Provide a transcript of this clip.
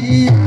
dia